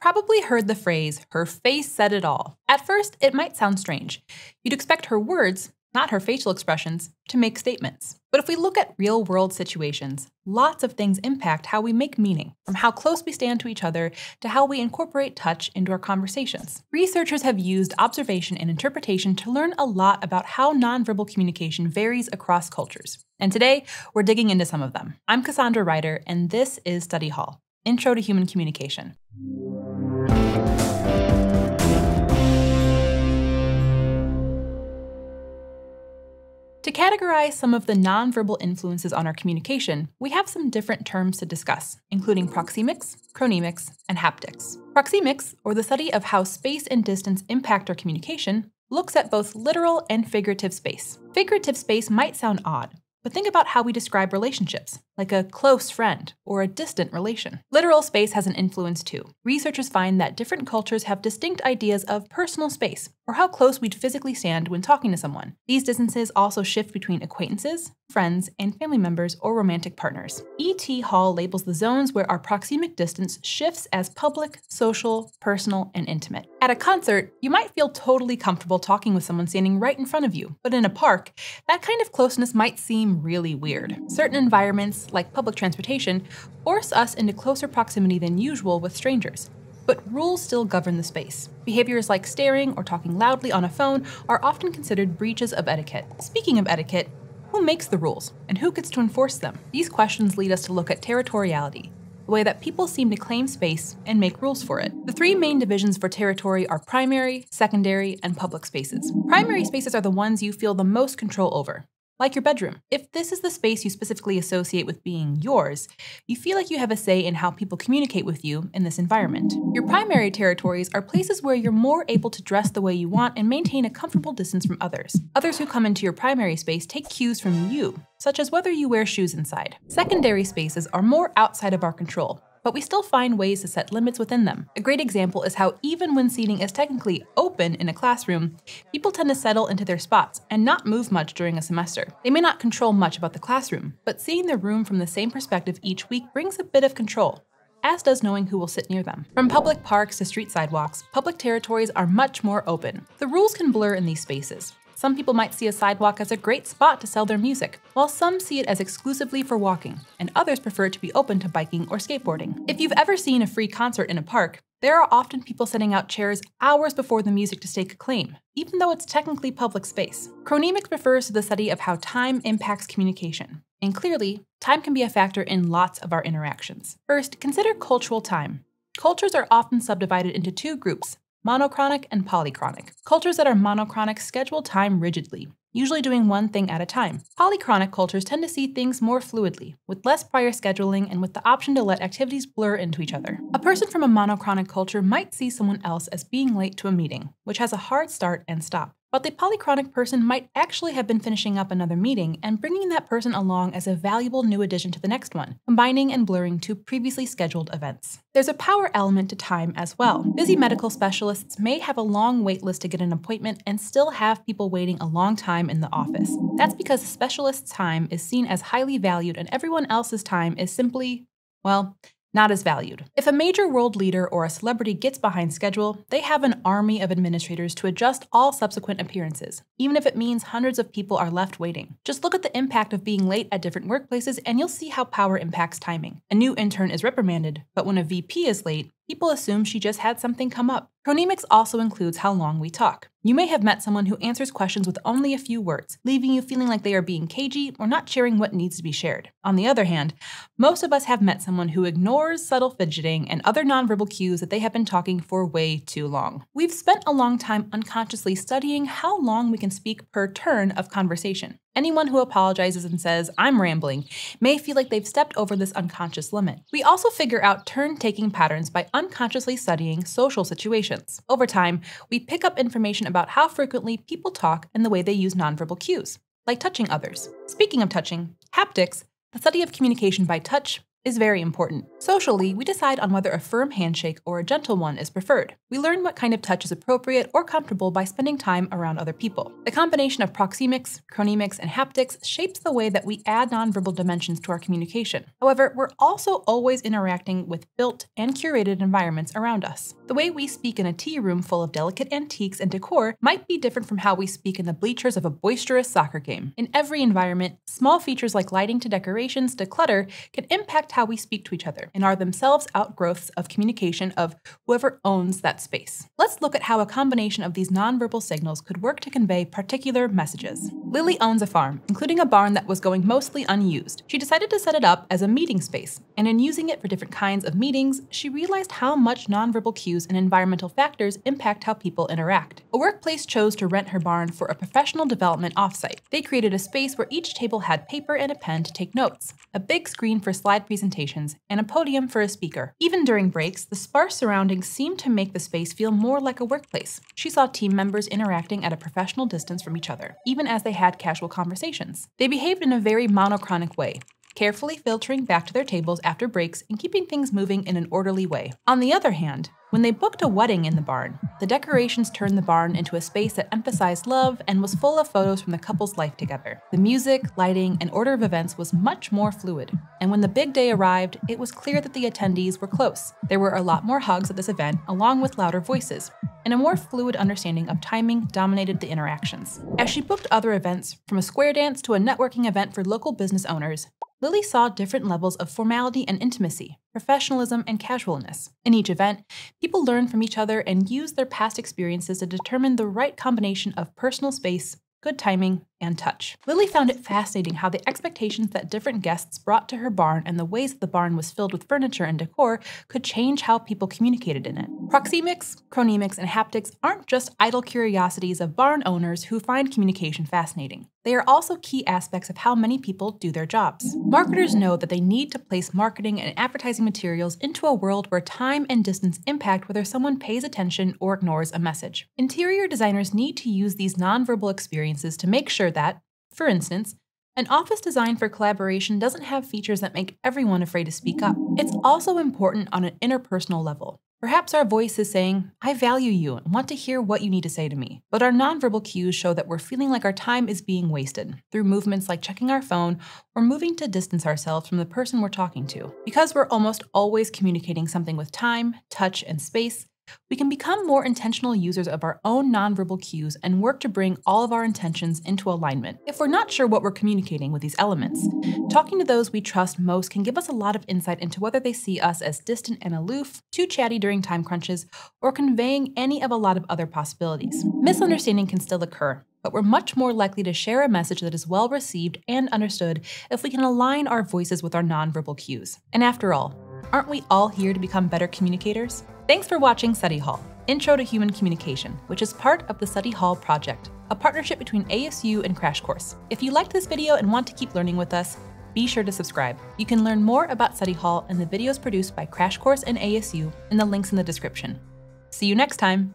Probably heard the phrase, her face said it all. At first, it might sound strange. You'd expect her words, not her facial expressions, to make statements. But if we look at real world situations, lots of things impact how we make meaning, from how close we stand to each other to how we incorporate touch into our conversations. Researchers have used observation and interpretation to learn a lot about how nonverbal communication varies across cultures. And today, we're digging into some of them. I'm Cassandra Ryder, and this is Study Hall Intro to Human Communication. To categorize some of the nonverbal influences on our communication, we have some different terms to discuss, including proxemics, chronemics, and haptics. Proxemics, or the study of how space and distance impact our communication, looks at both literal and figurative space. Figurative space might sound odd, but think about how we describe relationships, like a close friend or a distant relation. Literal space has an influence too. Researchers find that different cultures have distinct ideas of personal space, or how close we'd physically stand when talking to someone. These distances also shift between acquaintances, friends, and family members or romantic partners. E.T. Hall labels the zones where our proxemic distance shifts as public, social, personal, and intimate. At a concert, you might feel totally comfortable talking with someone standing right in front of you, but in a park, that kind of closeness might seem really weird. Certain environments, like public transportation, force us into closer proximity than usual with strangers. But rules still govern the space. Behaviors like staring or talking loudly on a phone are often considered breaches of etiquette. Speaking of etiquette, who makes the rules and who gets to enforce them? These questions lead us to look at territoriality, the way that people seem to claim space and make rules for it. The three main divisions for territory are primary, secondary, and public spaces. Primary spaces are the ones you feel the most control over like your bedroom. If this is the space you specifically associate with being yours, you feel like you have a say in how people communicate with you in this environment. Your primary territories are places where you're more able to dress the way you want and maintain a comfortable distance from others. Others who come into your primary space take cues from you, such as whether you wear shoes inside. Secondary spaces are more outside of our control, but we still find ways to set limits within them. A great example is how even when seating is technically open in a classroom, people tend to settle into their spots and not move much during a semester. They may not control much about the classroom, but seeing the room from the same perspective each week brings a bit of control as does knowing who will sit near them. From public parks to street sidewalks, public territories are much more open. The rules can blur in these spaces. Some people might see a sidewalk as a great spot to sell their music, while some see it as exclusively for walking, and others prefer it to be open to biking or skateboarding. If you've ever seen a free concert in a park, there are often people setting out chairs hours before the music to stake a claim, even though it's technically public space. Chronemics refers to the study of how time impacts communication. And clearly, time can be a factor in lots of our interactions. First, consider cultural time. Cultures are often subdivided into two groups monochronic and polychronic. Cultures that are monochronic schedule time rigidly, usually doing one thing at a time. Polychronic cultures tend to see things more fluidly, with less prior scheduling and with the option to let activities blur into each other. A person from a monochronic culture might see someone else as being late to a meeting, which has a hard start and stop. But the polychronic person might actually have been finishing up another meeting and bringing that person along as a valuable new addition to the next one, combining and blurring two previously scheduled events. There's a power element to time as well. Busy medical specialists may have a long wait list to get an appointment and still have people waiting a long time in the office. That's because specialist's time is seen as highly valued and everyone else's time is simply, well, not as valued. If a major world leader or a celebrity gets behind schedule, they have an army of administrators to adjust all subsequent appearances, even if it means hundreds of people are left waiting. Just look at the impact of being late at different workplaces and you'll see how power impacts timing. A new intern is reprimanded, but when a VP is late, people assume she just had something come up. Chronemics also includes how long we talk. You may have met someone who answers questions with only a few words, leaving you feeling like they are being cagey or not sharing what needs to be shared. On the other hand, most of us have met someone who ignores subtle fidgeting and other nonverbal cues that they have been talking for way too long. We've spent a long time unconsciously studying how long we can speak per turn of conversation. Anyone who apologizes and says, I'm rambling, may feel like they've stepped over this unconscious limit. We also figure out turn taking patterns by unconsciously studying social situations. Over time, we pick up information about how frequently people talk and the way they use nonverbal cues, like touching others. Speaking of touching, haptics, the study of communication by touch, is very important. Socially, we decide on whether a firm handshake or a gentle one is preferred. We learn what kind of touch is appropriate or comfortable by spending time around other people. The combination of proxemics, chronemics, and haptics shapes the way that we add nonverbal dimensions to our communication. However, we're also always interacting with built and curated environments around us. The way we speak in a tea room full of delicate antiques and decor might be different from how we speak in the bleachers of a boisterous soccer game. In every environment, small features like lighting to decorations to clutter can impact how we speak to each other and are themselves outgrowths of communication of whoever owns that space. Let's look at how a combination of these nonverbal signals could work to convey particular messages. Lily owns a farm, including a barn that was going mostly unused. She decided to set it up as a meeting space, and in using it for different kinds of meetings, she realized how much nonverbal cues and environmental factors impact how people interact. A workplace chose to rent her barn for a professional development offsite. They created a space where each table had paper and a pen to take notes, a big screen for slide presentations, and a podium for a speaker. Even during breaks, the sparse surroundings seemed to make the space feel more like a workplace. She saw team members interacting at a professional distance from each other, even as they had casual conversations. They behaved in a very monochronic way, carefully filtering back to their tables after breaks and keeping things moving in an orderly way. On the other hand, when they booked a wedding in the barn, the decorations turned the barn into a space that emphasized love and was full of photos from the couple's life together. The music, lighting, and order of events was much more fluid. And when the big day arrived, it was clear that the attendees were close. There were a lot more hugs at this event, along with louder voices, and a more fluid understanding of timing dominated the interactions. As she booked other events, from a square dance to a networking event for local business owners, Lily saw different levels of formality and intimacy, professionalism and casualness. In each event, people learn from each other and use their past experiences to determine the right combination of personal space, good timing, and touch. Lily found it fascinating how the expectations that different guests brought to her barn and the ways the barn was filled with furniture and decor could change how people communicated in it. Proxemics, chronemics, and haptics aren't just idle curiosities of barn owners who find communication fascinating. They are also key aspects of how many people do their jobs. Marketers know that they need to place marketing and advertising materials into a world where time and distance impact whether someone pays attention or ignores a message. Interior designers need to use these nonverbal experiences to make sure that, for instance, an office designed for collaboration doesn't have features that make everyone afraid to speak up. It's also important on an interpersonal level. Perhaps our voice is saying, I value you and want to hear what you need to say to me. But our nonverbal cues show that we're feeling like our time is being wasted through movements like checking our phone or moving to distance ourselves from the person we're talking to. Because we're almost always communicating something with time, touch, and space, we can become more intentional users of our own nonverbal cues and work to bring all of our intentions into alignment. If we're not sure what we're communicating with these elements, talking to those we trust most can give us a lot of insight into whether they see us as distant and aloof, too chatty during time crunches, or conveying any of a lot of other possibilities. Misunderstanding can still occur, but we're much more likely to share a message that is well received and understood if we can align our voices with our nonverbal cues. And after all, aren't we all here to become better communicators? Thanks for watching Study Hall, Intro to Human Communication, which is part of the Study Hall project, a partnership between ASU and Crash Course. If you liked this video and want to keep learning with us, be sure to subscribe. You can learn more about Study Hall and the videos produced by Crash Course and ASU in the links in the description. See you next time!